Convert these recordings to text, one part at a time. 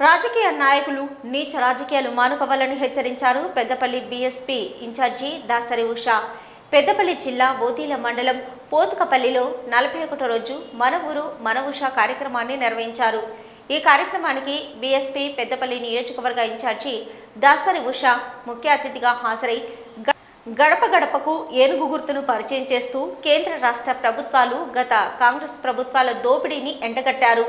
రాజకీయ నాయకులు నీచ రాజకీయాలు మానుకోవాలని హెచ్చరించారు Peddapalli BSP in charge Dasari Usha. Peddapalli జిల్లా ఓదీల మండలం పోతుకపల్లిలో నలభై ఒకటో రోజు మన ఊరు మన ఉష కార్యక్రమాన్ని నిర్వహించారు. ఈ కార్యక్రమానికి బీఎస్పీ పెద్దపల్లి నియోజకవర్గ ఇన్ఛార్జి దాసరి ఉష ముఖ్య అతిథిగా హాజరై గ- గడప గడపకు ఏనుగు గుర్తును పరిచయం చేస్తూ కేంద్ర రాష్ట్ర ప్రభుత్వాలు గత కాంగ్రెస్ ప్రభుత్వాల దోపిడీని ఎండగట్టారు.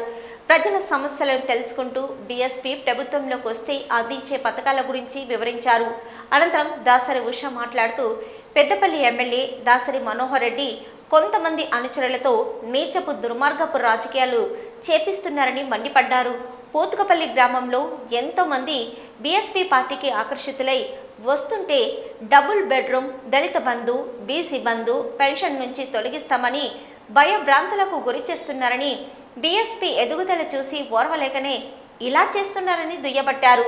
ప్రజల సమస్యలను తెలుసుకుంటూ బీఎస్పీ ప్రభుత్వంలోకి వస్తే అందించే పథకాల గురించి వివరించారు. అనంతరం దాసరి ఉష మాట్లాడుతూ పెద్దపల్లి ఎమ్మెల్యే దాసరి మనోహర్ రెడ్డి కొంతమంది అనుచరులతో నీచపు దుర్మార్గపు రాజకీయాలు చేపిస్తున్నారని మండిపడ్డారు. పోతుకపల్లి గ్రామంలో ఎంతోమంది బీఎస్పీ పార్టీకి ఆకర్షితులై వస్తుంటే double bedroom Dalit Bandhu BC Bandhu pension నుంచి తొలగిస్తామని భయభ్రాంతులకు గురి చేస్తున్నారని బీఎస్పీ ఎదుగుదల చూసి ఓర్వలేకనే ఇలా చేస్తున్నారని దుయ్యబట్టారు.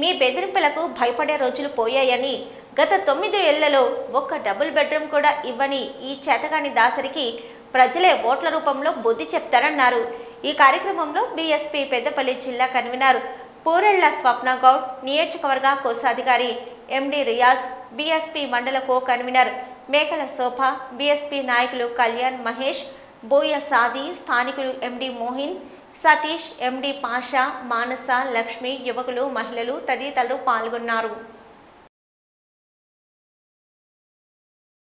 మీ బెదిరింపులకు భయపడే రోజులు పోయాయని గత తొమ్మిది ఏళ్ళలో ఒక్క డబుల్ బెడ్రూమ్ కూడా ఇవ్వని ఈ చేతగాని దాసరికి ప్రజలే ఓట్ల రూపంలో బుద్ధి చెప్తారన్నారు. ఈ కార్యక్రమంలో బీఎస్పీ పెద్దపల్లి జిల్లా కన్వీనర్ పూరెళ్ళ స్వప్న గౌడ్ నియోజకవర్గ కోశాధికారి ఎండి రియాజ్ బీఎస్పీ మండల కో కన్వీనర్ మేకల శోభ బీఎస్పీ నాయకులు కళ్యాణ్ మహేష్ బోయ సాది స్థానికులు ఎండి మోహిన్ సతీష్ ఎండి పాషా మానస లక్ష్మి యువకులు మహిళలు తదితరులు పాల్గొన్నారు.